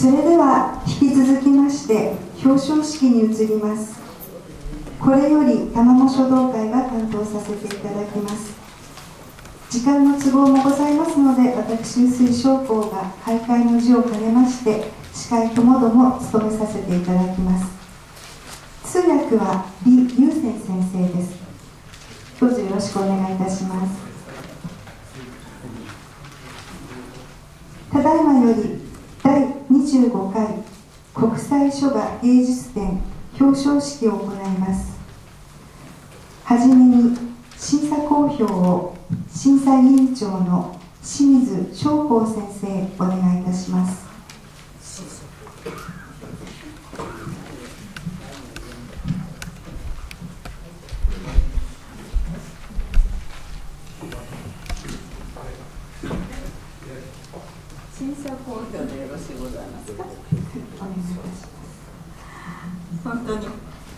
それでは引き続きまして表彰式に移ります。これより玉藻書道会が担当させていただきます。時間の都合もございますので私水商工が開会の字を兼ねまして司会ともども務めさせていただきます。通訳は李優先先生です。どうぞよろしくお願いいたします。ただいまより第25回国際書画芸術展表彰式を行います。はじめに審査公表を審査委員長の清水翔光先生お願いいたします審査公表でよろしいございますか本当に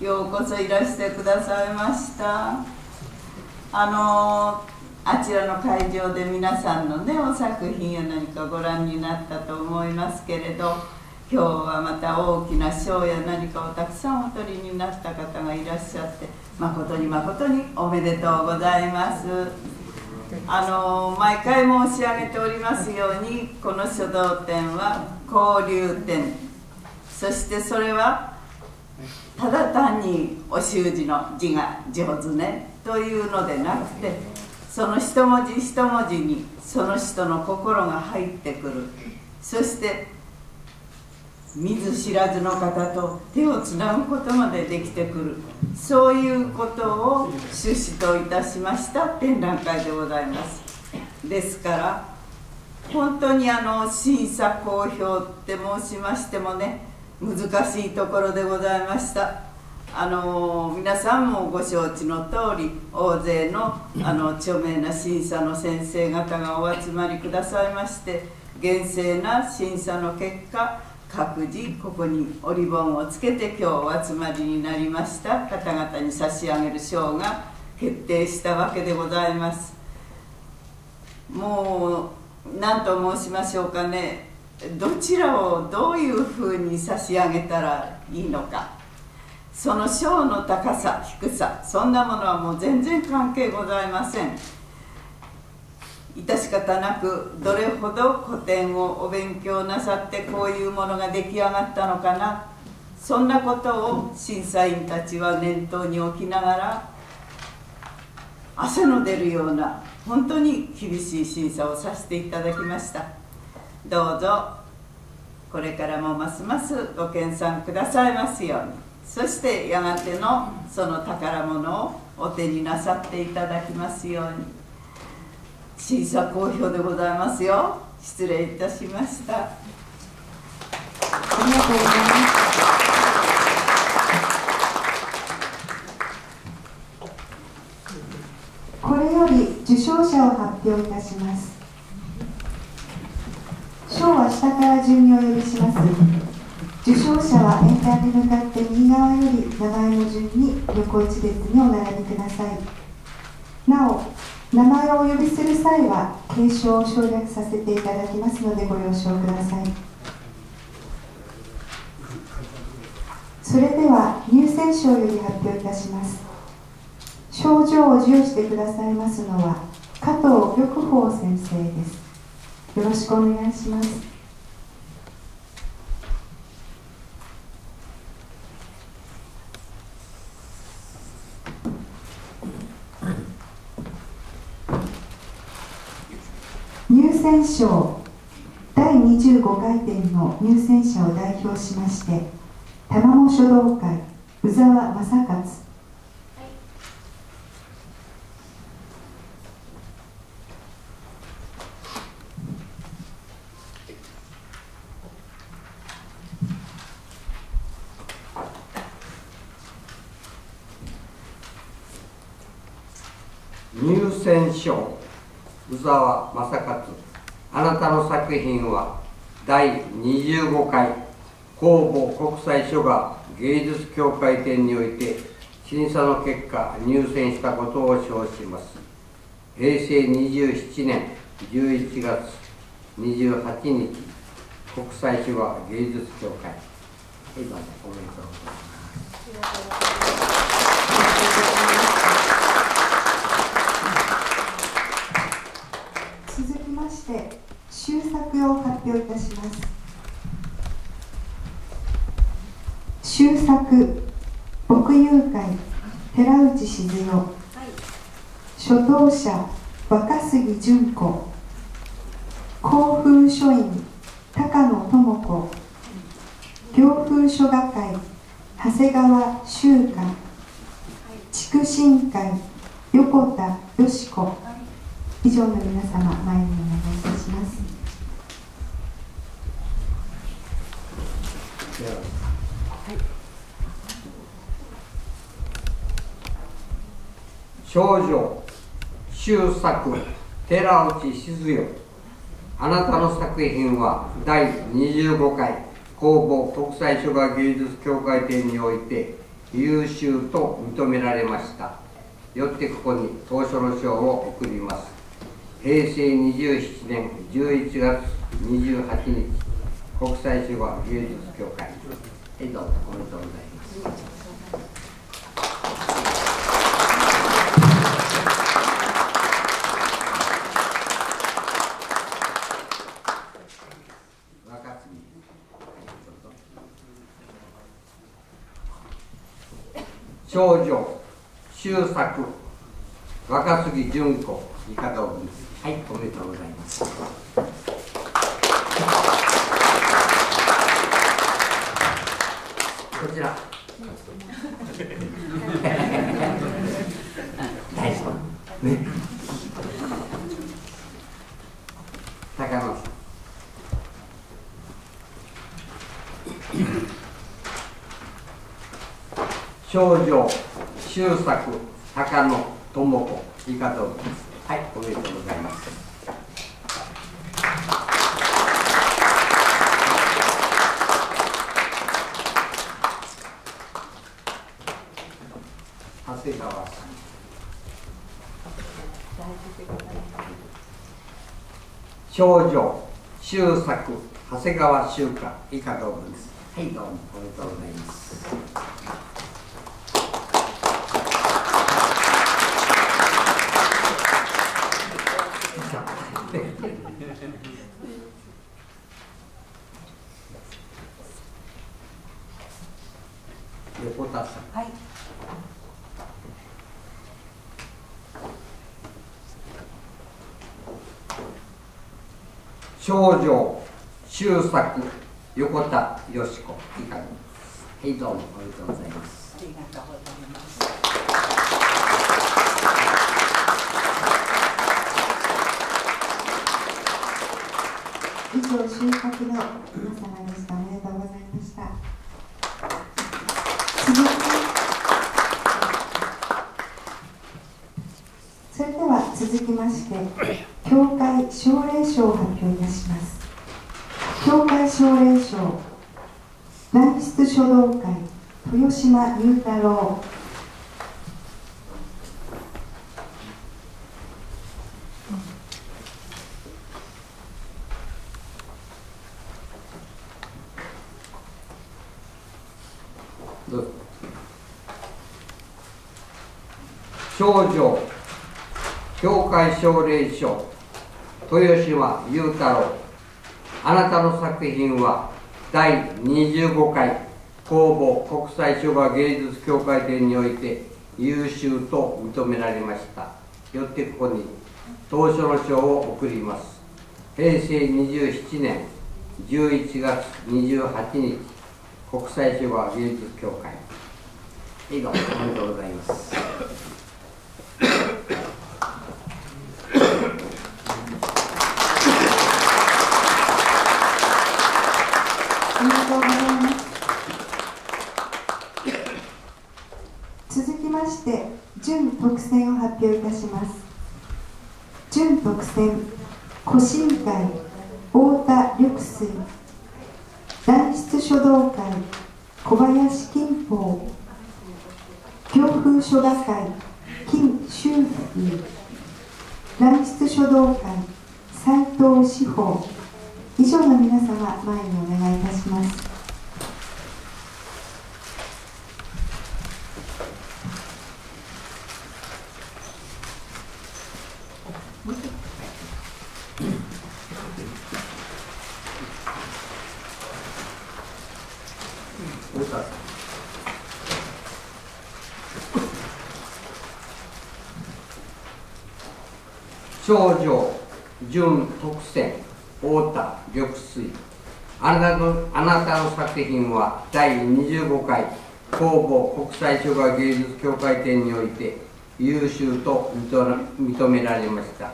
ようこそいらしてくださいました。あのあちらの会場で皆さんのねお作品や何かご覧になったと思いますけれど今日はまた大きな賞や何かをたくさんお取りになった方がいらっしゃって誠に誠におめでとうございます。あの毎回申し上げておりますようにこの書道展は交流展。そしてそれはただ単にお習字の字が上手ね。というのでなくてその一文字一文字にその人の心が入ってくる。そして見ず知らずの方と手をつなぐことまでできてくる。そういうことを趣旨といたしました展覧会でございます。ですから本当にあの審査公表って申しましてもね難しいところでございました。あの皆さんもご承知の通り大勢のあの著名な審査の先生方がお集まりくださいまして厳正な審査の結果各自ここにおリボンをつけて今日お集まりになりました。方々に差し上げる賞が決定したわけでございます。もう何と申しましょうかね。どちらをどういうふうに差し上げたらいいのか。その賞の高さ低さそんなものはもう全然関係ございません。致し方なくどれほど古典をお勉強なさってこういうものが出来上がったのかな。そんなことを審査員たちは念頭に置きながら汗の出るような本当に厳しい審査をさせていただきました。どうぞこれからもますますご研鑽くださいますように。そしてやがてのその宝物をお手になさっていただきますように。審査公表でございますよ。失礼いたしました。ありがとうございます。これより受賞者を発表いたします。賞は下から順にお呼びします。受賞者は演壇に向かって右側より名前の順に横一列にお並びください。なお名前をお呼びする際は継承を省略させていただきますのでご了承ください。それでは入選賞より発表いたします。賞状を授与してくださいますのは加藤玉宝先生です。よろしくお願いします入選賞第25回展の入選者を代表しまして玉藻書道会宇沢正勝。入選賞宇沢正勝。あなたの作品は第25回公募国際書画芸術協会展において審査の結果入選したことを称します。平成27年11月28日国際手話芸術協会。はいどうぞおめでとうござい。ます続きまして終作を発表いたします終作牧友会寺内静代初等者若杉純子甲風書院高野智子行風書画会長谷川修華畜神会横田よし子。以上の皆様前にお願いしますでは少女周作寺内静代。あなたの作品は第25回公募国際書画芸術協会展において優秀と認められました。よってここに当初の賞を贈ります。平成27年11月28日国際書画芸術協会。はいどうぞおめでとうございます若杉少女周作若杉純子以下同文です。はい。おめでとうございます。こちら。大丈夫。ね。高野さん少女周作高野智子以下とはい。おめでとうございます。長谷川さん。少女周作長谷川修華以下同文です。はい。どうもおめでとうございます横田さん。はい。少女周作横田よし子。以下です。はいどうもおめでとうございます。ありがとうございます。以上収穫の皆様でしたおめでとうございました。それでは続きまして教会奨励賞を発表いたします。教会奨励賞南出書道会豊島雄太郎どうぞ少女教会奨励賞豊島雄太郎。あなたの作品は第25回公募国際書画芸術協会展において優秀と認められました。よってここに当初の賞を贈ります。平成27年11月28日国際書画芸術協会。はいどうもおめでとうございますありがとうございます続きまして準特選を発表いたします準特選古神会太田緑水大出書道会小林金峰強風書画会金修風南出書道会斎藤志保。以上の皆様前にお願いいたします。大田さん少女純特選太田緑水あなたのあなたの作品は第25回公募国際書画芸術協会展において優秀と認められました。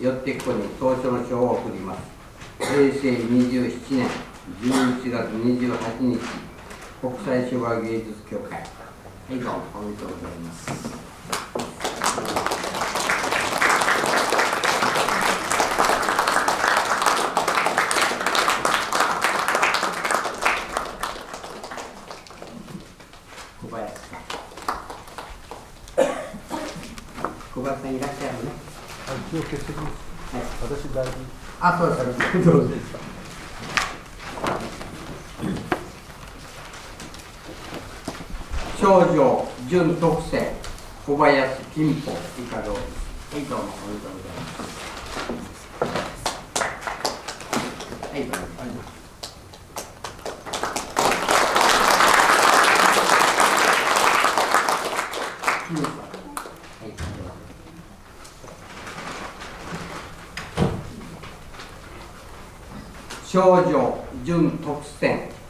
よってここに当初の賞を送ります。平成27年。11月28日国際書画芸術協会はいどうもおめでとうございます小林さん小林さんいらっしゃるね。はい私大事。あそうですどうぞ。少女純特選小林金峰以下どうですはいどうもおめでとうございますはいどうもはい少女純特選。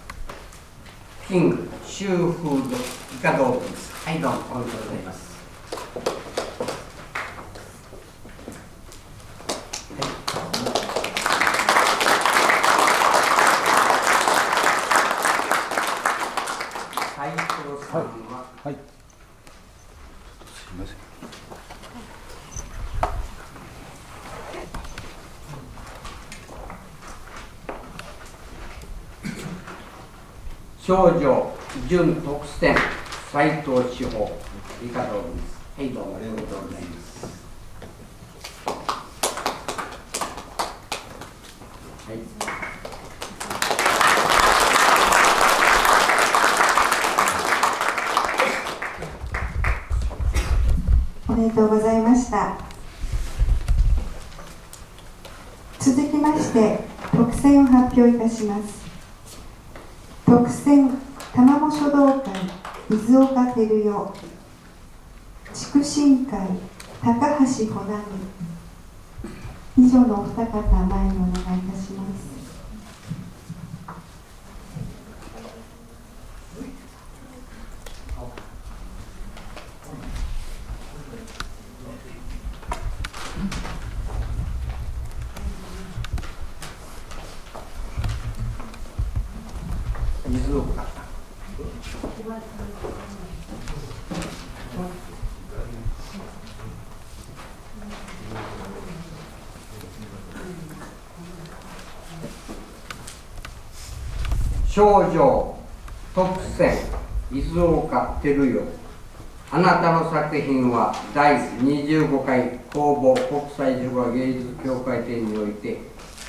キングシューフードイカ動物はい。どうもおめでとうございます斉藤さんは、はい。すみません。少女純特選斉藤志保以下動物はいどうもありがとうございます。はい。おめでとうございました。続きまして特選を発表いたします。特選玉藻書道会水岡照代畜神会高橋穂波。以上のお二方前にお願いいたします水岡少女特選伊豆岡照代あなたの作品は第25回公募国際書画芸術協会展において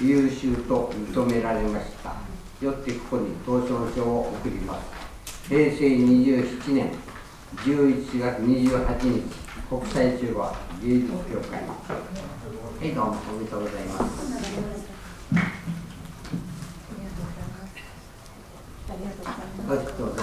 優秀と認められました。よってここに当初の賞を送ります。平成27年11月28日国際中和芸術協会。はいどうもおめでとうございます。はいどうぞ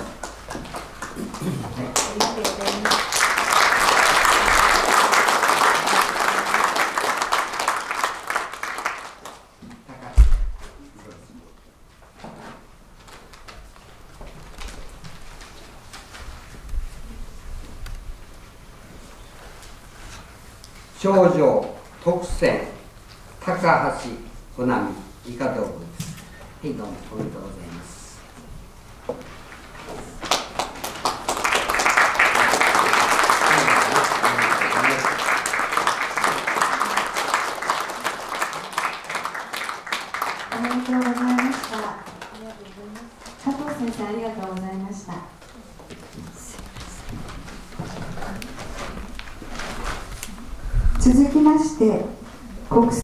高橋少女特選高橋穂波以下動物はいどうもおめでとうございますおめでとうございました加藤先生ありがとうございました続きまして国際